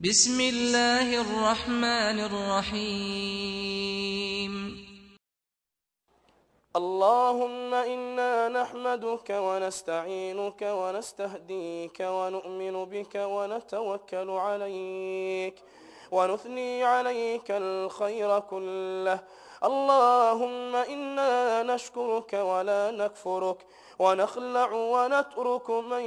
بسم الله الرحمن الرحيم. اللهم إنا نحمدك ونستعينك ونستهديك ونؤمن بك ونتوكل عليك ونثني عليك الخير كله اللهم إنا نشكرك ولا نكفرك ونخلع ونترك من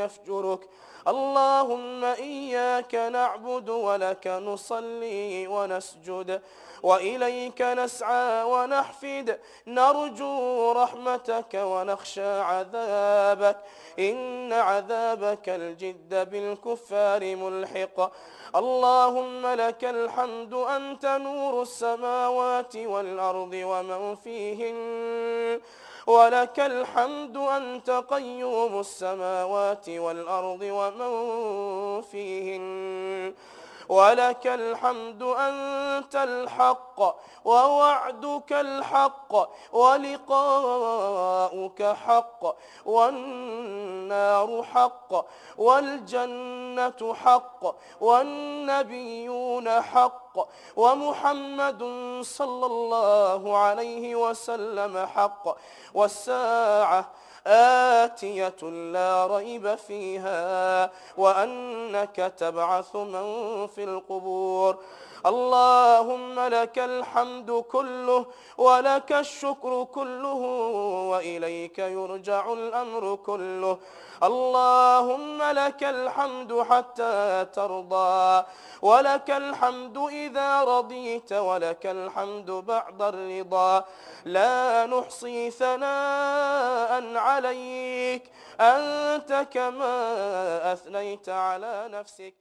يفجرك. اللهم إياك نعبد ولك نصلي ونسجد وإليك نسعى ونحفد. نرجو رحمتك ونخشى عذابك. إن عذابك الجد بالكفار ملحق. اللهم لك الحمد أنت نور السماوات والأرض ومن فيهن ولك الحمد أنت قيوم السماوات والأرض ومن فيهن ولك الحمد أنت الحق ووعدك الحق ولقاؤك حق حق والجنة حق والنبيون حق ومحمد صلى الله عليه وسلم حق. والساعة آتية لا ريب فيها وأنك تبعث من في القبور. اللهم لك الحمد كله ولك الشكر كله وإليك يرجع الأمر كله. اللهم لك الحمد حتى ترضى ولك الحمد إذا رضيت ولك الحمد بعد الرضا. لا نحصي ثناء عليك أنت كما أثنيت على نفسك.